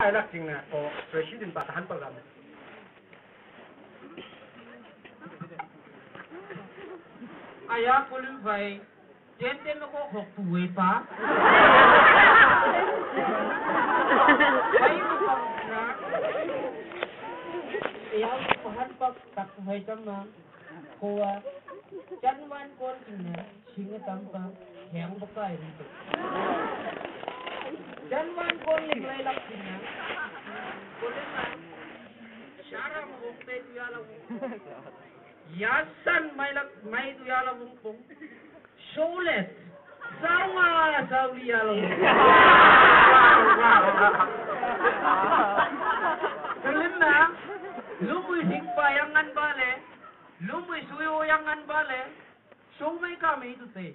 Alak sing nako presiden patahan pa kami. Aya kulun bay, jente mo ko hok tuwe pa. Ay mo pa na. Aya pahan pa tak bay tama. Kowa, chanwan kon ina, singa tampa, hiyang baka ay rito. Diyan man ko naglalap din na. Kunin man. Sara mo kung may tuyala Yasan may, may tuyala mong pong. Showlet. Sawa sa tuyala mong Kalim na. Lumoy sigpayangan bale. Lumoy suyoyangan bale. So may kami ito say.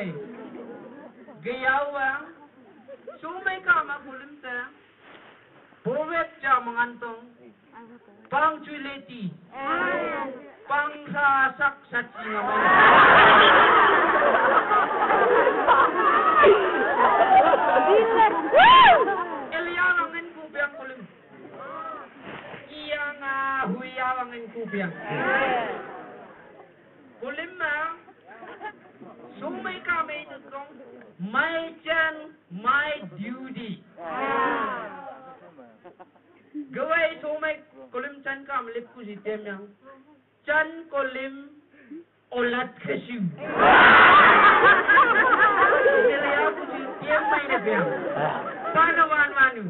है गया हुआ सुमे का मा बोलम mangantong. बोवेत जा मंगंतों पांग चुलेती पांग my chance, my duty. Gawai sumay kolim chan kam lip ku si tem yang. Chan kolim olat kesiu. Kaya ku si tem may na biyang. Panawan manu.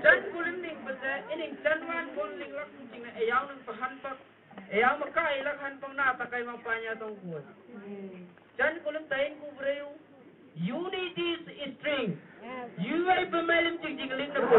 Chan kolim ning bata ining chan wan kolim ling lak kucing na ayaw ng pahanpak. E ang magkailaghan pang nata kay mapanya tungkol. Diyan kuluntayin ko breo. Unity is strength. You ay pamalim tigjigaling na po.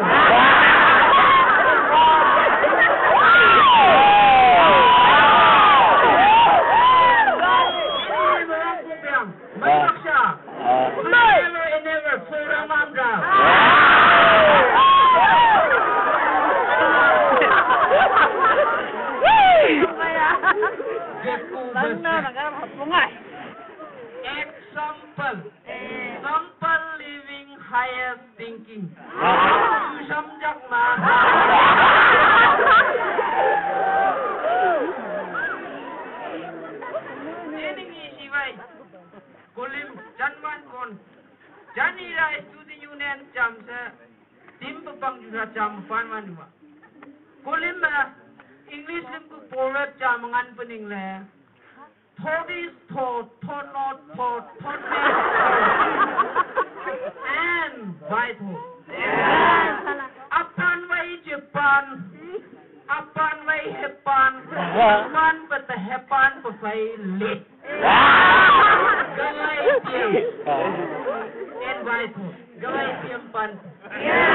Kulim na English lim ku porat jamangan pening le. Thodis thod, thod not thod, thod And vital. Apan vai Japan. Apan vai Hepan. Apan but the Hepan but vai lit. Galai tiam. And vital. Galai tiam pan. Yeah.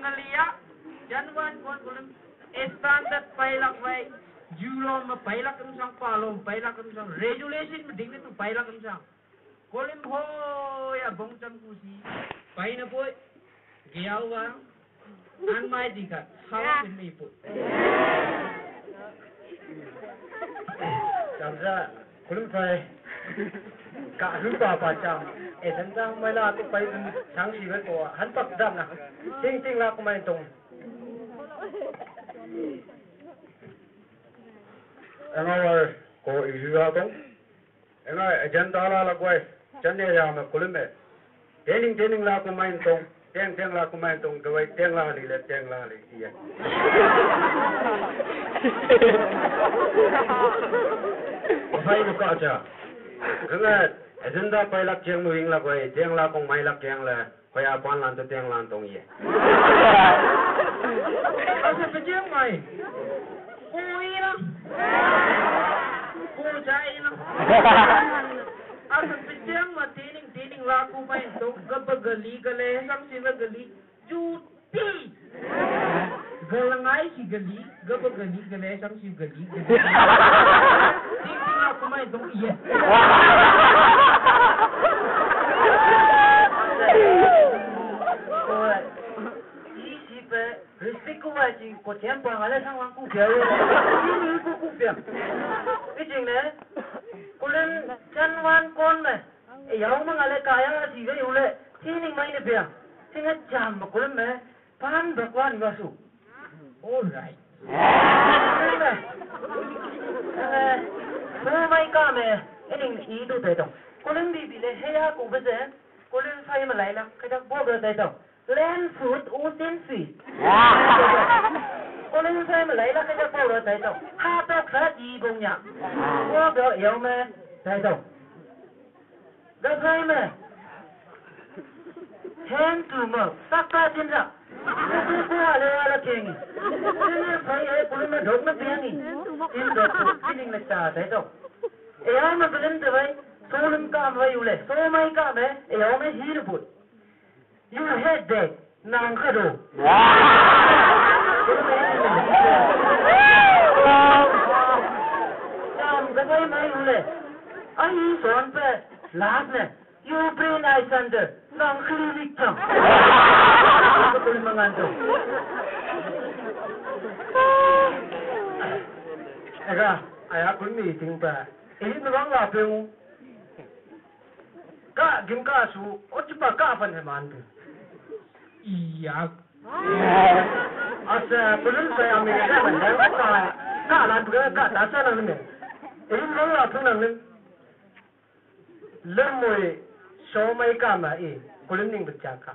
Lingalia, Janwan kon kulim, standard pailak way, Julo ma pailak kum sang palom, pailak kum sang regulation ma ding itu pailak kum sang. Kulim ho ya bong chan kusi, paina boy, giyawa, an mai dika, hawa pin mi put. Cảm ra, kulim fai, hưng ba bà chang e san chang mai la tu pai sang si ve ko han pak dam na ting ting la ko mai tong anawar ko ijuga tong ena agenda la la kwai là ya ma kulme training training mà ko mai tong teng teng la ko mai tong dawai teng la li le teng la li ya Hãy subscribe cho kênh Ghiền Mì Gõ Để không bỏ lỡ những video hấp dẫn agenda pai lak cheng mu ing la kwai quay la ko mai lak cheng la là a pan lan to teng lan tong ye Asa pejeng mai. Kui lah. Ku jai lah. Asa pejeng ma tining tining laku mai tu gaba gali gale sam siva gali juti galangai si gali gaba gali gala sam si gali gali ting aku mai dong iya Risikuwa jing ko tiempo ngala sang wang ku biao. Ini ku ku biao. Ijing ne. Kulen chan wan kon ne. Yau mang ale kaya ngala siga yule. Sini mai ne biao. Singa jam kulen ne. Pan bakwan ngasu. Alright. Số mấy ca mẹ, cái đình ý đồ tay tổng. Cô lên bị bị lên hay à cũng bây giờ, cô lên phay mà lại là cái đó bố đồ tay tổng. Lên food u tiên phi. Cô lên phay mà lại là cái đó bố đồ tay tổng. Ha bác khá gì bông nhạc. Bố đồ yếu mẹ, tay tổng. Đó phay mẹ. Hen tu mơ, sắc ca आने वाला चाहिए भाई है पुल में ढोक में पिया नहीं। इन दोस्तों फीलिंग लगता आता है तो यहाँ में फ़िल्म से भाई सोलम काम भाई उले सो मई काम है यहाँ में here pull you had that नाम का दो नाम का भाई मई उले आई सोन पे, लास्ट में यू ब्रेन आई सेंटर नाम का लिखता pe, last ne. You brain eye center, nang klinik tam. Aya kun mi pa. Eh, na bang pe mu. Ka gim ka su, o chi pa ka fan he man. Iya. Asa bulun sa ya mi ga man ha ka ka la tu ka ta sa na ne. Eh, na la tu na ne. Lem mo e ka ma eh, e, kulun ning ba ka.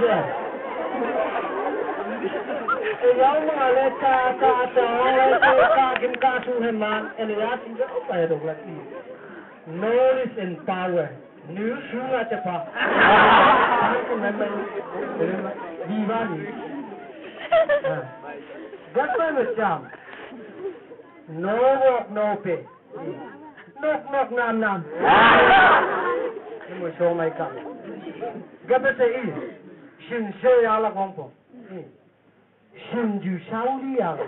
Yeah. Ikaw mga leta, tata, leta, kagim kasuhin man, and rasin ka pa ito. Knowledge and power. Nusunga siya pa. Diba ni? Gata na siya. No work, no pay. Knock, knock, nam, nam. Ano mo, show my car. Gata sa iyo. Shin saya ala kompong. Shin ju sauli ala.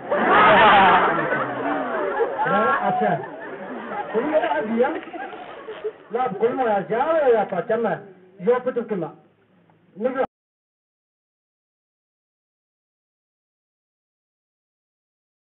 अच्छा कुल मेरा दिया ला कुल मेरा जाओ या पचम यो पतु किमा निगला